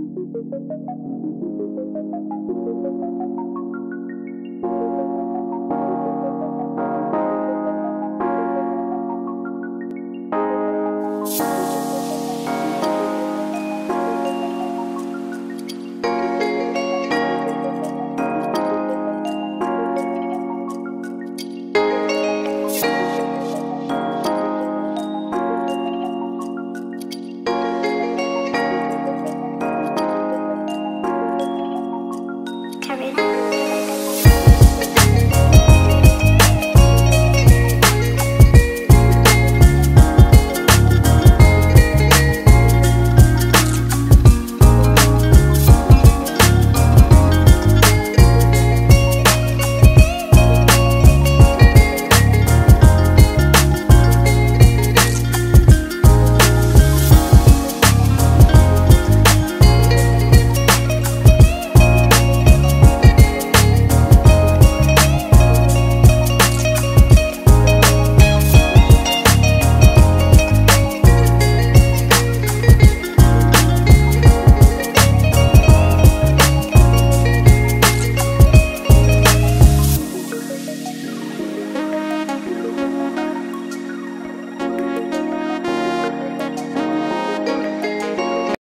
Thank you. Amen.